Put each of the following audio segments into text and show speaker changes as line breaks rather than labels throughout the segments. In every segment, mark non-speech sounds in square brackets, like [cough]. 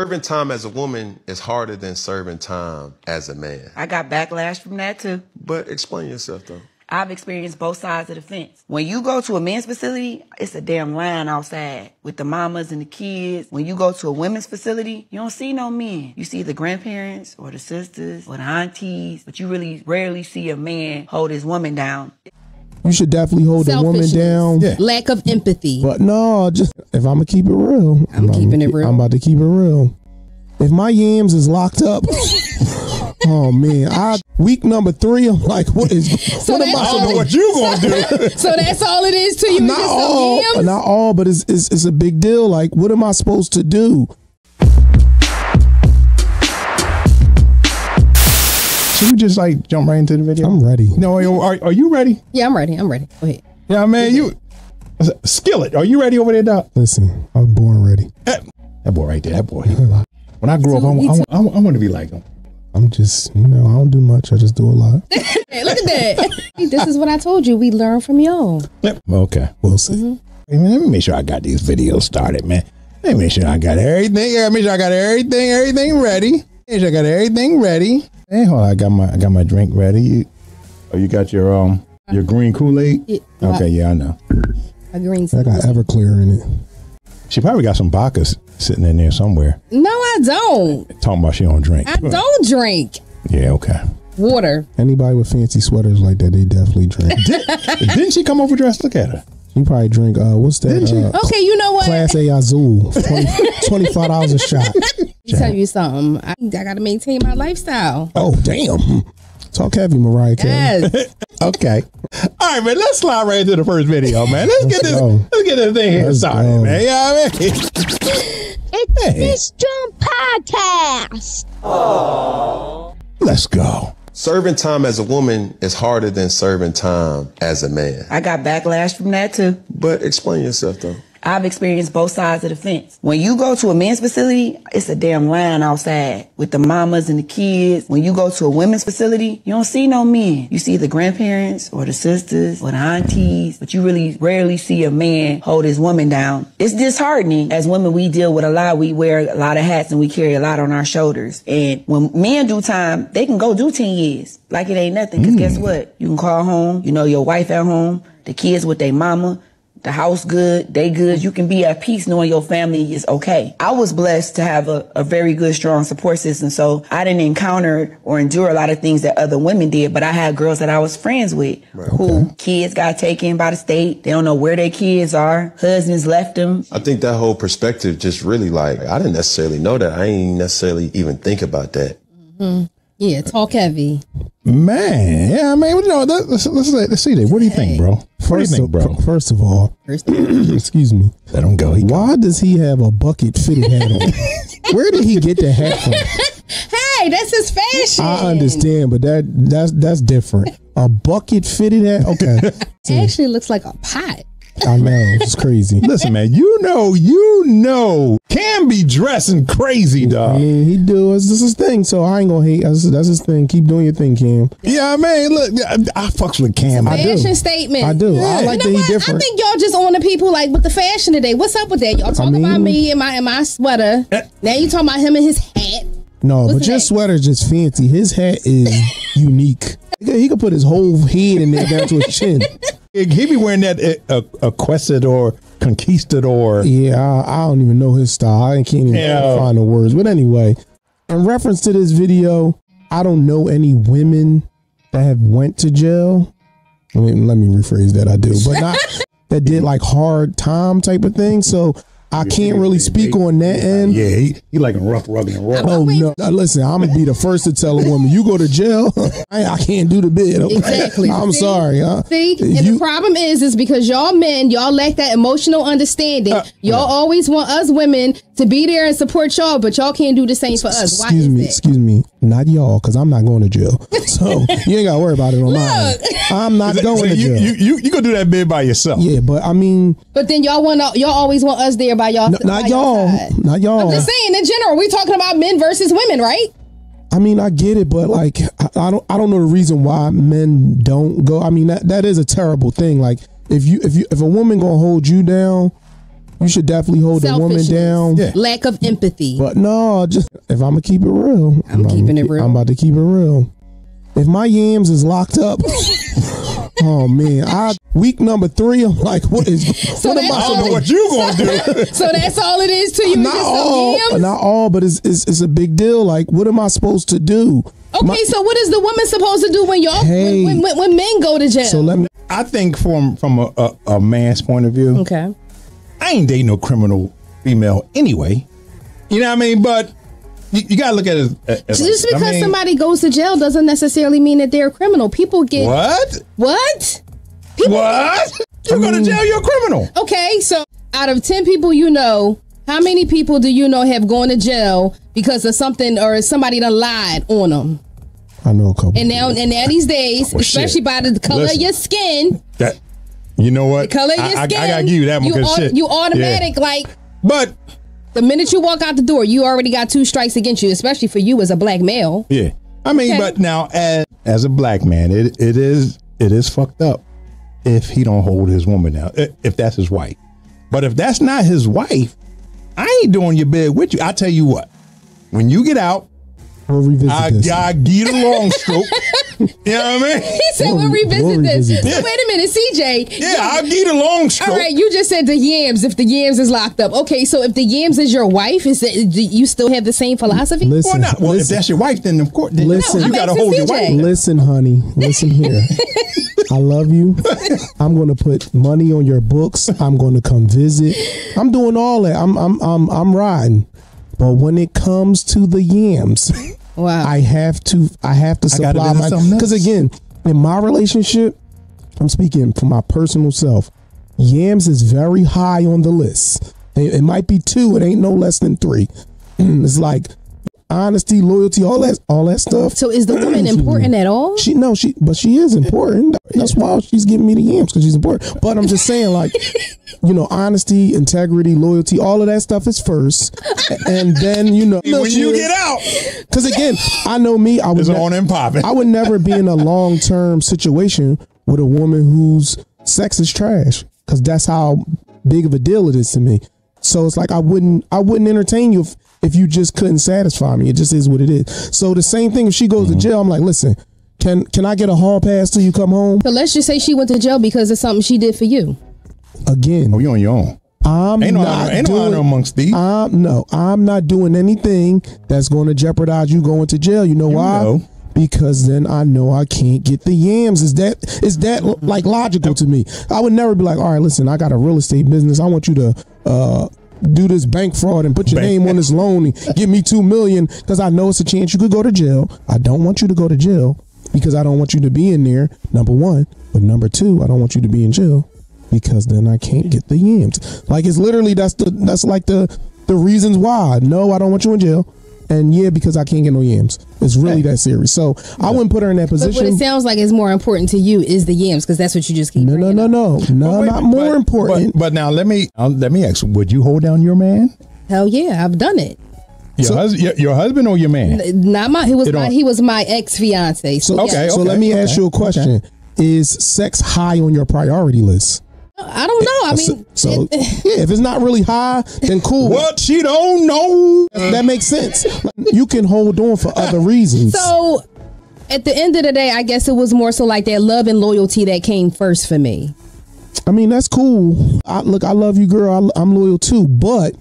Serving time as a woman is harder than serving time as a man.
I got backlash from that too.
But explain yourself though.
I've experienced both sides of the fence. When you go to a men's facility, it's a damn line outside with the mamas and the kids. When you go to a women's facility, you don't see no men. You see the grandparents or the sisters or the aunties, but you really rarely see a man hold his woman down.
You should definitely hold the woman down.
Yeah.
Lack of empathy.
But no, just if I'm gonna keep it real,
I'm keeping it real.
I'm about to keep it real. If my yams is locked up, [laughs] oh man, I week number three, I'm like, what is? [laughs]
So
what am
that's
I
all
supposed
it-
What you gonna do? [laughs]
so that's all it is to you.
not all,
yams?
not all, but it's, it's it's a big deal. Like, what am I supposed to do?
Should we just like jump right into the video?
I'm ready.
No, are, are you ready?
Yeah, I'm ready. I'm ready. Go ahead.
Yeah, man. You skillet. Are you ready over there, Doc?
Listen, I was born ready.
That boy right there. That boy. [laughs] When I grow up, I,
He
I,
too-
I, I want to be like him.
I'm just, you know, I don't do much. I just do a lot. [laughs]
Hey, look at that. [laughs] this is what I told you. We learn from y'all.
Yep. Okay.
We'll see. Mm-hmm.
Hey, man, let me make sure I got these videos started, man. Let me make sure I got everything. Let me make sure I got everything, everything ready. Make sure I got everything ready. Hey, hold on. I got my, I got my drink ready. You, oh, you got your um, your green Kool Aid.
Yeah,
Okay, yeah, I know.
A green.
I got Everclear in it.
She probably got some Bacchus sitting in there somewhere.
No, I don't.
Talking about she don't drink.
I don't drink
Yeah, okay.
water.
Anybody with fancy sweaters like that, they definitely drink. [laughs]
Didn't she come over dressed? Look at her.
you probably drink. Uh, what's that? Uh,
Okay, you know what?
Class A Azul, [laughs] 25 dollars a shot.
Let me tell you something. I, I got to maintain my lifestyle.
Oh damn! Talk heavy, Mariah Carey.
Yes. [laughs]
Okay. All right, man. Let's slide right into the first video, man. Let's, get this.
go.
Let's get this thing here
Let's
started,
go.
man. You know what I mean. [laughs]
It's
Hey.
Miss June Podcast.
Let's go.
Serving time as a woman is harder than serving time as a man.
I got backlash from that too.
But explain yourself though.
I've experienced both sides of the fence. When you go to a men's facility, it's a damn line outside with the mamas and the kids. When you go to a women's facility, you don't see no men. You see the grandparents or the sisters or the aunties, but you really rarely see a man hold his woman down. It's disheartening. As women, we deal with a lot. We wear a lot of hats and we carry a lot on our shoulders. And when men do time, they can go do 10 years like it ain't nothing. Cause mm. guess what? You can call home. You know your wife at home, the kids with their mama the house good, they good. You can be at peace knowing your family is okay. I was blessed to have a, a very good, strong support system. So I didn't encounter or endure a lot of things that other women did, but I had girls that I was friends with who kids got taken by the state. They don't know where their kids are. Husbands left them.
I think that whole perspective just really like I didn't necessarily know that. I ain't necessarily even think about that. Mm-hmm.
Yeah, talk heavy.
Man, yeah, I mean, you know, let's, let's, let's, let's see that. What do you think, bro? What do you
First,
think,
of, first of all,
First of [clears throat]
excuse me.
Let him go. He
Why does he have a bucket fitted hat on? [laughs] Where did he get the hat from?
hey, that's his fashion.
I understand, but that that's that's different. A bucket fitted hat. Okay, [laughs]
It actually looks like a pot.
I know it's crazy.
Listen, man, you know, you know, can be dressing crazy,
I
dog.
mean, he do it's this his thing, so I ain't gonna hate. That's, that's his thing. Keep doing your thing, Cam.
Yeah, I mean, look, I, I fucks with Cam.
I do.
Fashion statement.
I do. I
You
like
know
that he
what?
different.
I think y'all just on the people like with the fashion today. What's up with that? Y'all talk
mean-
about me and my and my sweater. Eh. now you talking about him and his hat.
No,
What's
but your
that?
sweater's just fancy. His hat is [laughs] unique. He could, he could put his whole head in there down to his chin. [laughs]
He be wearing that uh, uh, Equestador Conquistador.
Yeah, I, I don't even know his style. I can't even
Yeah.
find the words. But anyway, in reference to this video, I don't know any women that have went to jail. I mean, let me rephrase that. I do, but not [laughs] that did like hard time type of thing. So I can't really speak on that end.
Yeah, he, he like a rough, rugged, and raw.
Oh no! Now, listen, I'm gonna be the first to tell a woman, "You go to jail." [laughs] I, I can't do the bid.
Exactly. [laughs]
I'm
See?
sorry. Huh?
See, and
You-
the problem is, is because y'all men, y'all lack that emotional understanding.
Uh,
y'all always want us women to be there and support y'all, but y'all can't do the same for us. Why
excuse
is
me, excuse me, not y'all, because I'm not going to jail. [laughs] So you ain't got to worry about it on my end. I'm not going
So
to
you,
jail.
you, you, you gonna do that bid by yourself?
yeah, but I mean,
But then y'all want y'all always want us there by y'all.
n-
by
not
y'all
y'all,
side.
not y'all.
I'm just saying in general, we talking about men versus women, right?
I mean, I get it, but like, I, I don't, I don't know the reason why men don't go. I mean, that that is a terrible thing. Like, if you, if you, if a woman gonna hold you down, you should definitely hold the woman down.
Yeah.
Lack of empathy.
But no, just if I'm gonna keep it real,
I'm keeping it real.
I'm about to keep it real. If my yams is locked up, [laughs] oh man, I week number three, I'm like, what is?
So
what am
that's
I
all
supposed-
it-
What you gonna do? [laughs]
so that's all it is to you.
Not all,
yams?
not all, but it's, it's it's a big deal. Like, what am I supposed to do?
Okay,
My-
so what is the woman supposed to do when y'all
Hey.
when, when, when men go to jail?
so let me.
I think from from a, a, a man's point of view,
okay.
I ain't dating no criminal female anyway. You know what I mean? But you, you gotta look at it. As, as
Just
I
because
mean,
somebody goes to jail doesn't necessarily mean that they're a criminal. People get
what?
what?
What? You go to jail? You're a criminal.
Okay, so out of ten people you know, how many people do you know have gone to jail because of something or somebody done lied on them?
I know a couple.
And now, and now these days,
Well, shit.
especially by the color
Listen.
of your skin,
That you know what?
the color of
I,
your
I, I gotta give you that one
you,
because
au-
shit.
you
Yeah.
automatic like
But
the minute you walk out the door, you already got two strikes against you, especially for you as a black male.
yeah, I mean,
Okay.
but now as as a black man, it it is it is fucked up if he don't hold his woman down. If that's his wife, but if that's not his wife, I ain't doing your bed with you. I tell you what, when you get out,
We'll revisit
I,
this.
I give you the long stroke. [laughs] you know what I mean?
He said,
We'll
"We'll revisit
we'll
this."
revisit
So wait a minute, CJ.
Yeah, I'll give you the long stroke.
All right, you just said the yams. If the yams is locked up, okay. So if the yams is your wife, is it, do you still have the same philosophy?
Well,
listen,
not. Well, if that's your wife, then of course, then
Listen.
you gotta
asking
hold your wife.
listen, honey. Listen here. [laughs] I love you. I'm gonna put money on your books. I'm gonna come visit. I'm doing all that. I'm I'm I'm I'm riding. But when it comes to the yams,
Wow.
I have to I have to supply my because again, in my relationship, I'm speaking for my personal self. Yams is very high on the list. It, it might be two. It ain't no less than three. [clears throat] it's like honesty, loyalty, all that, all that stuff.
so is the [clears throat] woman important at all?
She no, she but she is important. That's why she's giving me the yams because she's important. But I'm just saying, like, [laughs] you know, honesty, integrity, loyalty, all of that stuff is first, and then you know
when you get out,
because again, I know me. I would
it's
ne-
on and popping.
I would never be in a long term situation with a woman whose sex is trash because that's how big of a deal it is to me. So it's like I wouldn't I wouldn't entertain you if, if you just couldn't satisfy me. It just is what it is. So the same thing if she goes to jail, I'm like, listen, can can I get a hall pass till you come home?
So let's just say she went to jail because of something she did for you.
Again,
Oh, you on your own.
I'm
Ain't no
not
honor, ain't no honor amongst these.
I'm no, I'm not doing anything that's going to jeopardize you going to jail. You know why?
know.
Because then I know I can't get the yams. Is that is that like logical to me? I would never be like, all right, listen, I got a real estate business. I want you to uh, do this bank fraud and put your
Bank-
name on this loan and give me two million because I know it's a chance you could go to jail. I don't want you to go to jail because I don't want you to be in there. Number one, but number two, I don't want you to be in jail because then I can't get the yams. Like it's literally that's the that's like the the reasons why. No, I don't want you in jail. And yeah, because I can't get no yams. It's really that serious. So I wouldn't put her in that position.
But what
position.
it sounds like is more important to you is the yams because that's what you just keep.
No, no,
bringing
no, no, no,
Wait,
not
but-
more important.
But, but now let me uh, let me ask: Would you hold down your man,
Hell yeah, I've done it.
your,
So-
hus- your, your husband, or your man?
Not my. He was
It
my.
don't-
He was my ex fiance. So,
so,
Okay,
so let me ask
okay,
you a question: Is sex high on your priority list?
I don't know. I mean,
so
it- [laughs]
yeah, if it's not really high, then cool.
What she don't know?
That makes sense. You can hold on for other reasons.
so at the end of the day, I guess it was more so like that love and loyalty that came first for me.
I mean, that's cool. I, look, I love you, girl. I, I'm loyal too, but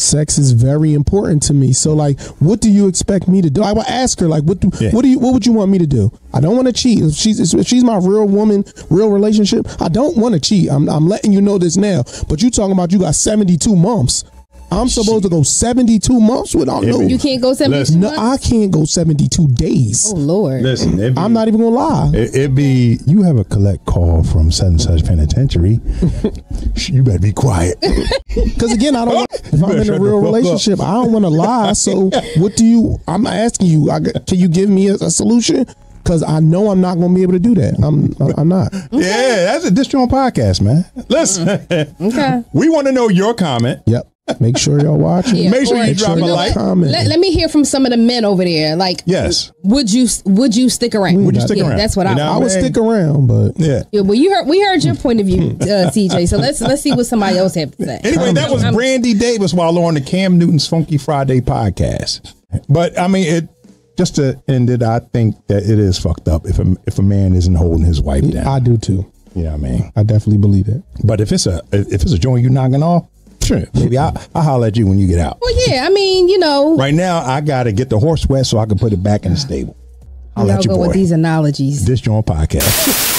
sex is very important to me. So, mm. like, what do you expect me to do? I will ask her, like, what do
Yeah.
what do you what would you want me to do? I don't want to cheat. If she's if she's my real woman, real relationship, I don't want to cheat. I'm I'm letting you know this now. But you talking about you got 72 months. I'm supposed to go 72 months without no.
You can't go seventy
Listen.
No, I can't go 72 days.
Oh Lord.
Listen, it be,
I'm not even gonna lie.
It, it be you have a collect call from such and such penitentiary. [laughs] you better be quiet. [laughs]
Because again, I don't. If I'm in a real
fuck up.
relationship, I don't want to lie. So, what do you? I'm asking you. I, can you give me a, a solution? Because I know I'm not going to be able to do that. I'm. I'm not. [laughs]
Yeah, that's a Dis'JAWN podcast, man. Listen,
Okay.
we want to know your comment.
Yep. Make sure y'all watching.
Yeah,
Make sure
or-
you drop
you
a
know
like.
Comment.
Let, let me hear from some of the men over there. Like,
Yes.
would you would you stick around?
Would you stick
Yeah,
around?
That's what I.
Know
I would
Man.
stick around, but
Yeah.
Yeah, well, you heard we heard your point of view, uh, [laughs] TJ. So let's let's see what somebody else have to say.
Anyway, that was Brandy Davis while on the Cam Newton's Funky Friday podcast. But I mean, it just to end it, I think that it is fucked up if a if a man isn't holding his wife down.
I do too.
you know what I mean?
I definitely believe that.
But if it's a if it's a joint you knocking off, sure, maybe I I holler at you when you get out.
Well, yeah, I mean, you know,
Right now, I got to get the horse wet so I can put it back in the stable.
I'll
let you
go
boy.
with these analogies.
Dis'JAWN podcast. [laughs]